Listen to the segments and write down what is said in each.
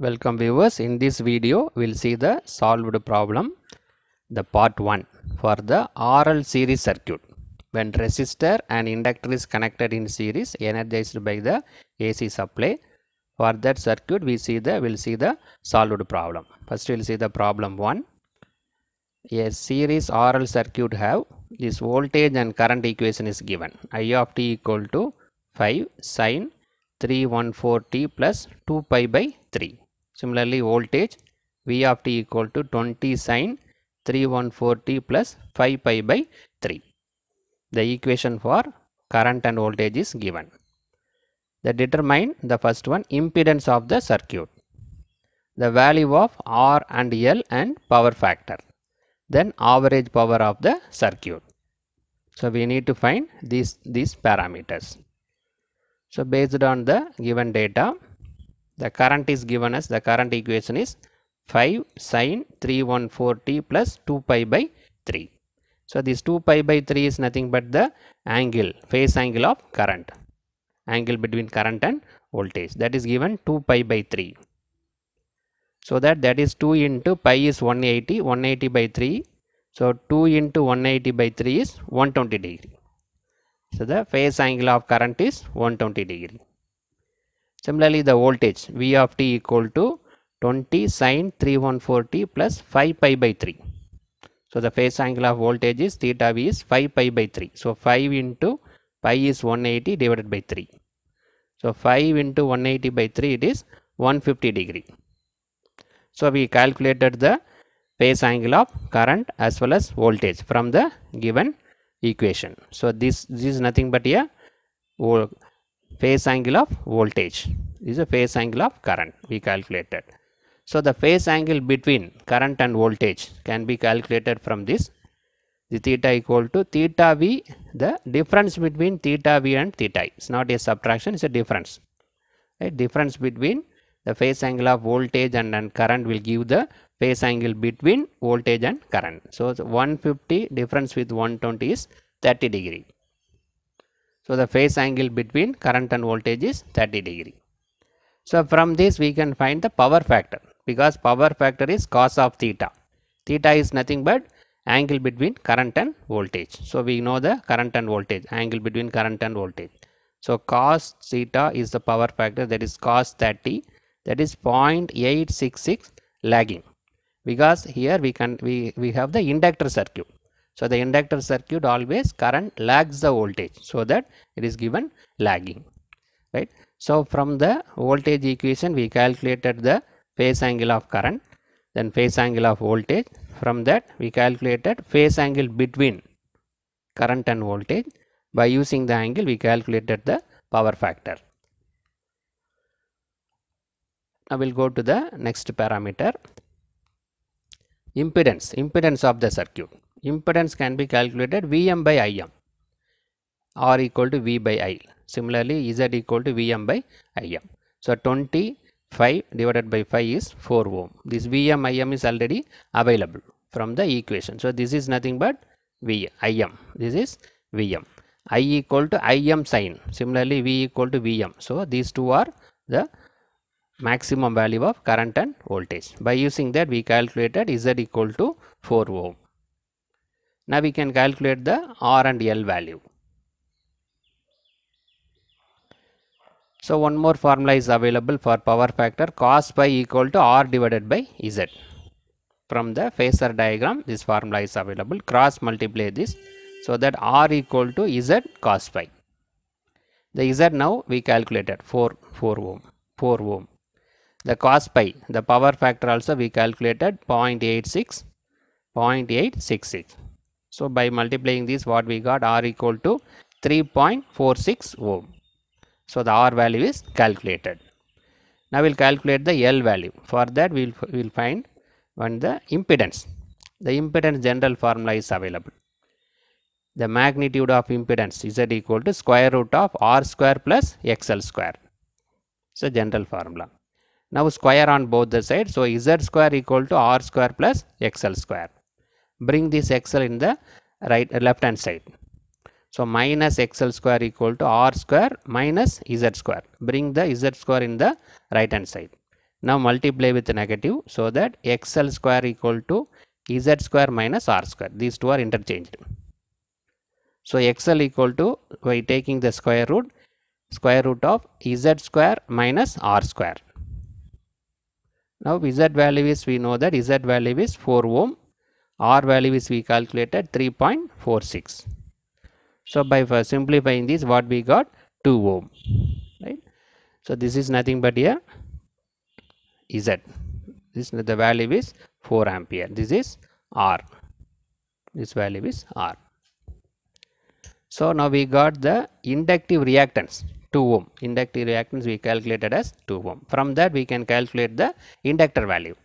Welcome viewers. In this video, we'll see the solved problem, the part 1 for the RL series circuit. When resistor and inductor is connected in series, energized by the AC supply. For that circuit, we see the we'll see the solved problem. First, we'll see the problem 1. A series RL circuit have this voltage and current equation is given. I of t equal to 5 sine 314t plus 2 pi by 3. Similarly, voltage V of t equal to 20 sine 314t plus 5 pi by 3. The equation for current and voltage is given. The determine the first one impedance of the circuit. The value of R and L and power factor. Then average power of the circuit. So we need to find these these parameters. So based on the given data, the current is given as the current equation is 5 sine 314t plus 2 pi by 3. So this 2 pi by 3 is nothing but the angle, phase angle of current, angle between current and voltage that is given 2 pi by 3. So that that is 2 into pi is 180, 180 by 3. So 2 into 180 by 3 is 120 degree. So the phase angle of current is 120 degree. Similarly, the voltage V of t equal to 20 sine 314t plus 5 pi by 3. So the phase angle of voltage is theta V is 5 pi by 3. So 5 into pi is 180 divided by 3. So 5 into 180 by 3 it is 150 degree. So we calculated the phase angle of current as well as voltage from the given equation. So this, this is nothing but a phase angle of voltage. Is a phase angle of current we calculated. So the phase angle between current and voltage can be calculated from this. The theta equal to theta v, the difference between theta v and theta i. It's not a subtraction, it's a difference. Right? Difference between the phase angle of voltage and, and current will give the phase angle between voltage and current. So 150 difference with 120 is 30 degree. So the phase angle between current and voltage is 30 degree. So from this we can find the power factor because power factor is cos of theta. Theta is nothing but angle between current and voltage. So we know the current and voltage, angle between current and voltage. So cos theta is the power factor that is cos 30 that is 0.866 lagging because here we can we, we have the inductor circuit. So the inductor circuit always current lags the voltage so that it is given lagging right. So from the voltage equation we calculated the phase angle of current then phase angle of voltage from that we calculated phase angle between current and voltage by using the angle we calculated the power factor. Now we'll go to the next parameter impedance impedance of the circuit impedance can be calculated Vm by Im. R equal to V by I. Similarly Z equal to Vm by Im. So 25 divided by 5 is 4 ohm. This Vm Im is already available from the equation. So this is nothing but V Im. This is Vm. I equal to Im sine. Similarly V equal to Vm. So these two are the maximum value of current and voltage. By using that we calculated Z equal to 4 ohm. Now we can calculate the R and L value. So one more formula is available for power factor cos pi equal to R divided by Z. From the phasor diagram this formula is available cross multiply this so that R equal to Z cos pi. The Z now we calculated 4, 4 ohm 4 ohm the cos pi the power factor also we calculated 0.86 0.866 so by multiplying this what we got? R equal to 3.46 ohm. So the r value is calculated. Now we'll calculate the l value. For that we'll we'll find when the impedance. The impedance general formula is available. The magnitude of impedance is z equal to square root of r square plus xl square. So general formula. Now square on both the sides. So z square equal to r square plus xl square. Bring this xl in the right left hand side. So minus xl square equal to r square minus z square. Bring the z square in the right hand side. Now multiply with negative so that xl square equal to z square minus r square. These two are interchanged. So xl equal to by taking the square root square root of z square minus r square. Now z value is we know that z value is 4 ohm, r value is we calculated 3.46. So by simplifying this what we got 2 ohm right. So this is nothing but here Z. This the value is 4 ampere. This is R. This value is R. So now we got the inductive reactance 2 ohm. Inductive reactance we calculated as 2 ohm. From that we can calculate the inductor value.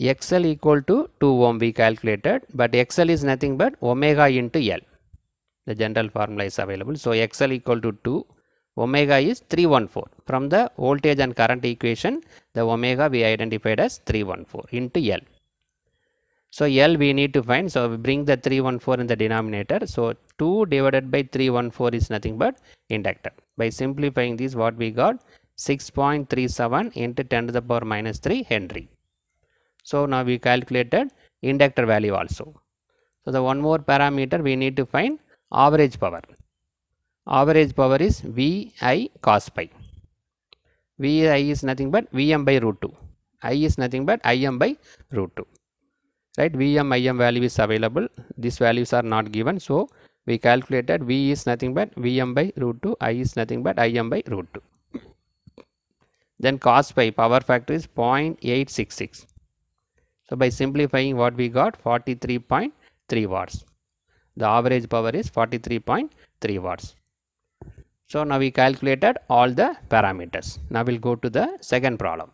XL equal to 2 ohm we calculated but XL is nothing but omega into L. The general formula is available. So XL equal to 2 omega is 314 from the voltage and current equation the omega we identified as 314 into L. So L we need to find so we bring the 314 in the denominator so 2 divided by 314 is nothing but inductor. By simplifying this what we got 6.37 into 10 to the power minus 3 Henry. So now we calculated inductor value also. So the one more parameter we need to find average power average power is Vi cos pi. Vi is nothing but Vm by root 2. I is nothing but Im by root 2. Right, Vm, Im value is available. These values are not given. So, we calculated V is nothing but Vm by root 2. I is nothing but Im by root 2. Then cos pi power factor is 0.866. So, by simplifying what we got 43.3 watts. The average power is 43.3 watts. So now we calculated all the parameters. Now we'll go to the second problem.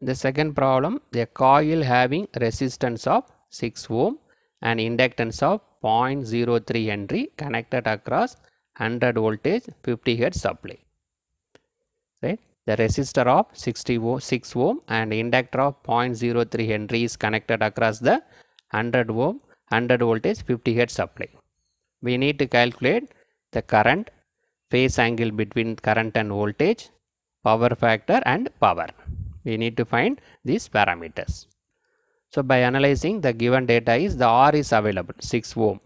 The second problem, a coil having resistance of 6 ohm and inductance of 0.03 Henry connected across 100 voltage 50 hertz supply. Right? The resistor of 60 ohm, 6 ohm and inductor of 0.03 Henry is connected across the 100 ohm 100 voltage 50 hertz supply. We need to calculate the current, phase angle between current and voltage, power factor and power. We need to find these parameters. So by analyzing the given data is the R is available 6 ohm,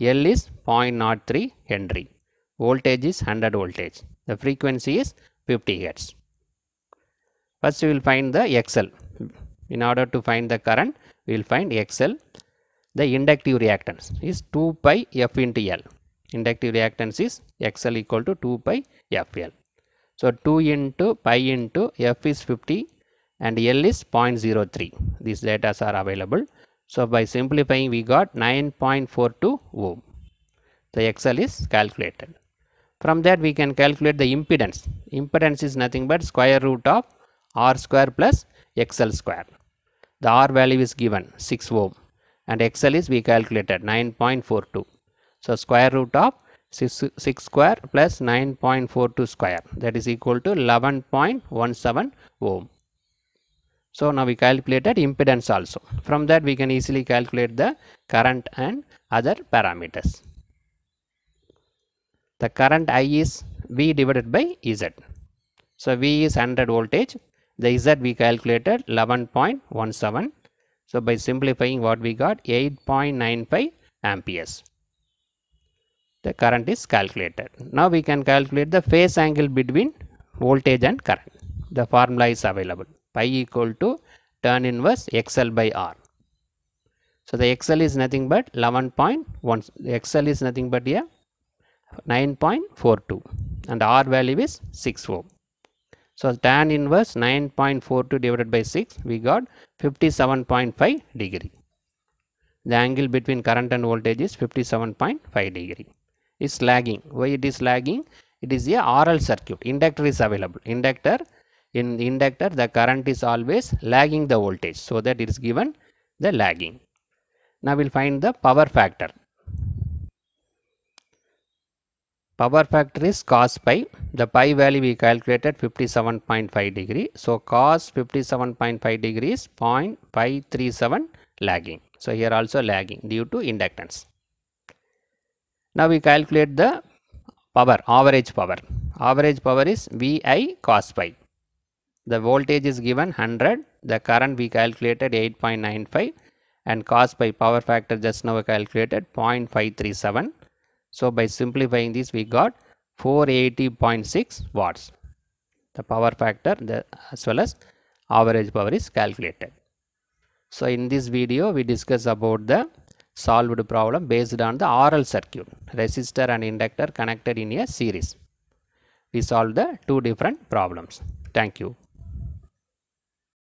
L is 0.03 Henry, voltage is 100 voltage, the frequency is 50 hertz. First we will find the XL. In order to find the current, we will find XL. The inductive reactance is 2 pi F into L. Inductive reactance is XL equal to 2 pi FL. So 2 into pi into F is 50 and L is 0.03. These data are available. So by simplifying we got 9.42 ohm. The XL is calculated. From that we can calculate the impedance. Impedance is nothing but square root of R square plus XL square. The R value is given 6 ohm and XL is we calculated 9.42. So square root of 6, 6 square plus 9.42 square that is equal to 11.17 ohm. So now we calculated impedance also. From that we can easily calculate the current and other parameters. The current I is V divided by Z. So V is 100 voltage. The Z we calculated 11.17. So by simplifying what we got 8.95 amperes. The current is calculated. Now we can calculate the phase angle between voltage and current. The formula is available. Pi equal to tan inverse XL by R. So the XL is nothing but 11.1. XL is nothing but here 9.42 and R value is 6 ohm. So tan inverse 9.42 divided by 6 we got 57.5 degree. The angle between current and voltage is 57.5 degree. Is lagging. Why it is lagging? It is a RL circuit. Inductor is available. Inductor in inductor the current is always lagging the voltage. So that it is given the lagging. Now we'll find the power factor. Power factor is cos pi. The pi value we calculated 57.5 degree. So cos 57.5 degree is 0.537 lagging. So here also lagging due to inductance. Now we calculate the power, average power. Average power is Vi cos pi. The voltage is given 100, the current we calculated 8.95 and cos pi power factor just now we calculated 0.537. So by simplifying this we got 480.6 watts. The power factor the, as well as average power is calculated. So in this video we discuss about the solved problem based on the RL circuit resistor and inductor connected in a series. We solved the two different problems. Thank you.